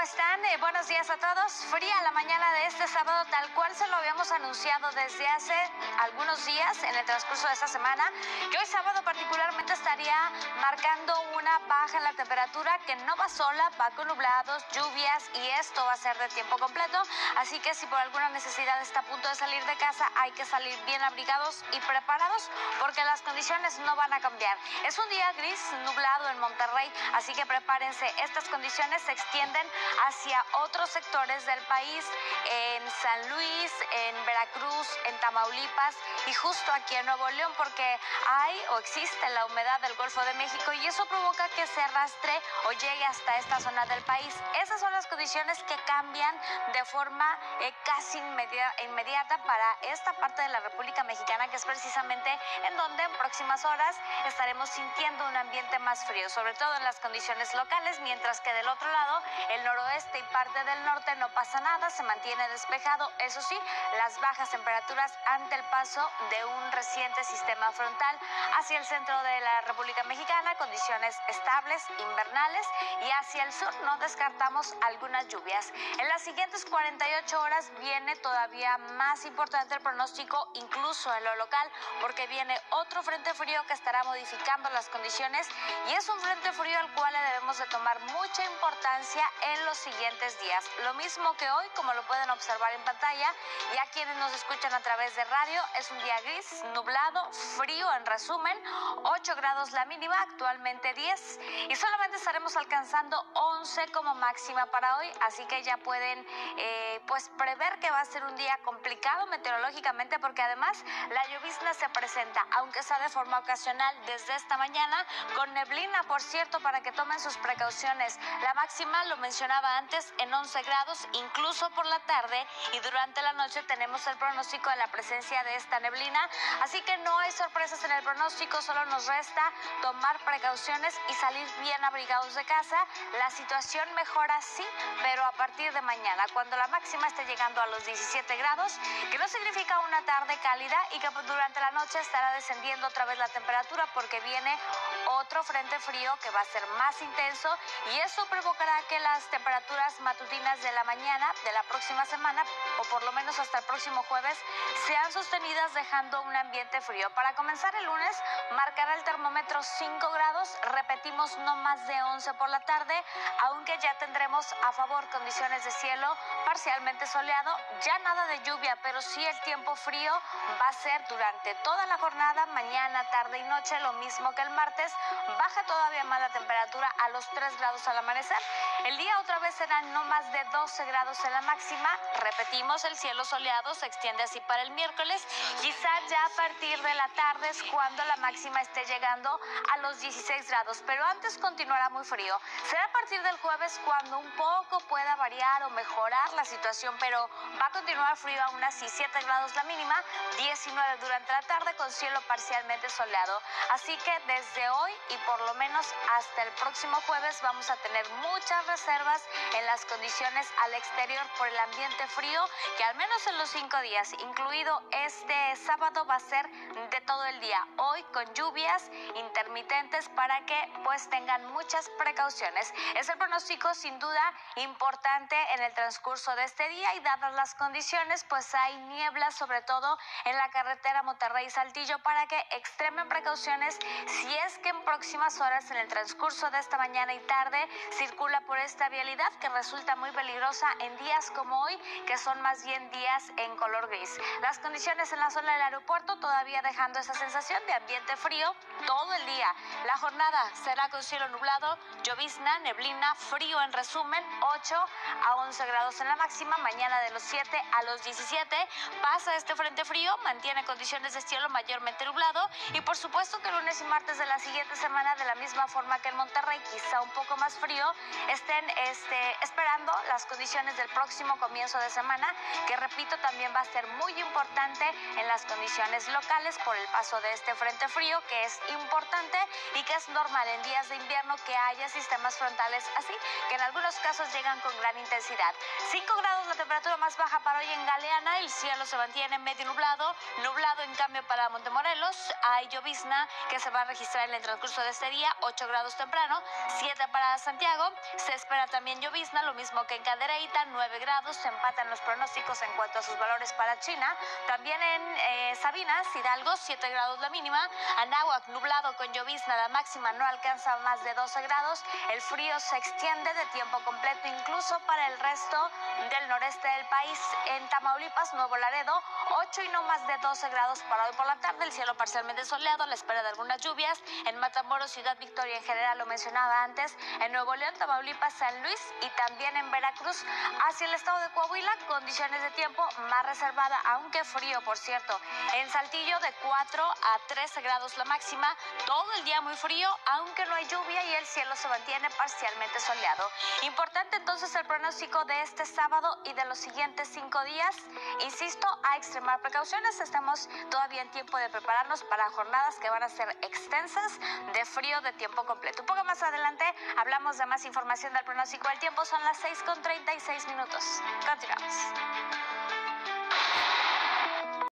¿Cómo están? Eh, buenos días a todos. Fría la mañana de este sábado, tal cual se lo habíamos anunciado desde hace algunos días en el transcurso de esta semana, que hoy sábado particularmente estaría marcando una baja en la temperatura que no va sola, va con nublados, lluvias y esto va a ser de tiempo completo. Así que si por alguna necesidad está a punto de salir de casa, hay que salir bien abrigados y preparados porque las condiciones no van a cambiar. Es un día gris, nublado en Monterrey, así que prepárense. Estas condiciones se extienden hacia otros sectores del país, en San Luis, en Veracruz, en Tamaulipas y justo aquí en Nuevo León, porque hay o existe la humedad del Golfo de México y eso provoca que se arrastre o llegue hasta esta zona del país. Esas son las condiciones que cambian de forma eh, casi inmediata para esta parte de la República Mexicana, que es precisamente en donde en próximas horas estaremos sintiendo un ambiente más frío, sobre todo en las condiciones locales, mientras que del otro lado el noroeste y parte del norte no pasa nada, se mantiene despejado. Eso sí, las bajas temperaturas ante el paso de un reciente sistema frontal hacia el centro de la República Mexicana, condiciones estables, invernales y hacia el sur no descartamos algunas lluvias. En las siguientes 48 horas viene todavía más importante el pronóstico, incluso en lo local, porque viene otro frente frío que estará modificando las condiciones y es un frente frío al cual le debemos de tomar mucha importancia en los siguientes días. Lo mismo que hoy, como lo pueden observar en pantalla, ya quienes nos escuchan a través de radio, es un día gris, nublado, frío en resumen, 8 grados la mínima, actualmente 10, y solamente estaremos alcanzando 11 como máxima para hoy, así que ya pueden eh, pues prever que va a ser un día complicado meteorológicamente porque además la llovizna se presenta, aunque sea de forma ocasional desde esta mañana, con neblina, por cierto, para que tomen sus precauciones. La máxima lo mencionaba antes en 11 grados, incluso por la tarde y durante la noche tenemos el pronóstico de la presencia de esta neblina, así que no hay sorpresas en el pronóstico, solo nos resta tomar precauciones y salir bien abrigados de casa. La situación mejora sí, pero a partir de mañana, cuando la máxima esté llegando a los 17 grados, que no significa una tarde cálida y que durante la noche estará descendiendo otra vez la temperatura porque viene otro frente frío que va a ser más intenso y eso provocará que las temperaturas matutinas de la mañana de la próxima semana, o por lo menos hasta el próximo jueves, sean sostenidas dejando un ambiente frío. Para comenzar el lunes, marcará el termómetro 5 grados, repetimos no más de 11 por la tarde, aunque ya tendremos a favor condiciones de cielo parcialmente soleado, ya nada de lluvia, pero sí el tiempo frío va a ser durante toda la jornada, mañana, tarde y noche, lo mismo que el martes, baja todavía más la temperatura a los 3 grados al amanecer. El día otra vez será no más de 12 grados en la máxima. Repetimos, el cielo soleado se extiende así para el miércoles. Quizá ya a partir de la tarde es cuando la máxima esté llegando a los 16 grados, pero antes continuará muy frío. Será a partir del jueves cuando un poco pueda variar o mejorar la situación, pero va a continuar frío aún así, 7 grados la mínima, 19 durante la tarde con cielo parcialmente soleado. Así que desde hoy y por lo menos hasta el próximo jueves vamos a tener muchas reservas en las condiciones al exterior por el ambiente frío que al menos en los cinco días, incluido este sábado, va a ser de todo el día. Hoy con lluvias intermitentes para que pues tengan muchas precauciones. Es el pronóstico sin duda importante en el transcurso de este día y dadas las condiciones pues hay niebla sobre todo en la carretera Monterrey-Saltillo para que extremen precauciones si es que próximas horas en el transcurso de esta mañana y tarde circula por esta vialidad que resulta muy peligrosa en días como hoy, que son más bien días en color gris. Las condiciones en la zona del aeropuerto todavía dejando esa sensación de ambiente frío todo el día. La jornada será con cielo nublado, llovizna, neblina, frío en resumen, 8 a 11 grados en la máxima, mañana de los 7 a los 17. Pasa este frente frío, mantiene condiciones de cielo mayormente nublado y por supuesto que lunes y martes de la siguiente semana de la misma forma que en Monterrey, quizá un poco más frío, estén este, esperando las condiciones del próximo comienzo de semana, que repito también va a ser muy importante en las condiciones locales por el paso de este frente frío, que es importante y que es normal en días de invierno que haya sistemas frontales así, que en algunos casos llegan con gran intensidad. 5 grados la temperatura más baja para hoy en Galeana, el cielo se mantiene medio nublado, nublado en cambio para Montemorelos, hay llovizna que se va a registrar en el transcurso de este día, 8 grados temprano, 7 para Santiago. Se espera también llovizna, lo mismo que en Cadereyta, 9 grados. Se empatan los pronósticos en cuanto a sus valores para China. También en eh, Sabinas, Hidalgo, 7 grados la mínima. Anáhuac, nublado con llovizna, la máxima no alcanza más de 12 grados. El frío se extiende de tiempo completo incluso para el resto del noreste del país. En Tamaulipas, Nuevo Laredo, 8 y no más de 12 grados para por la tarde. El cielo parcialmente soleado, la espera de algunas lluvias. En Matamoros, Ciudad Victoria en general, lo mencionaba antes. En Nuevo León, Tamaulipas, San Luis y también en Veracruz. Hacia el estado de Coahuila, condiciones de tiempo más reservada, aunque frío, por cierto. En Saltillo, de 4 a 13 grados la máxima. Todo el día muy frío, aunque no hay lluvia y el cielo se mantiene parcialmente soleado. Importante entonces el pronóstico de este sábado y de los siguientes cinco días. Insisto, a extremar precauciones. Estamos todavía en tiempo de prepararnos para jornadas que van a ser extensas de frío de tiempo completo. Un poco más adelante hablamos de más información del pronóstico del tiempo. Son las 6 con 36 minutos. Continuamos.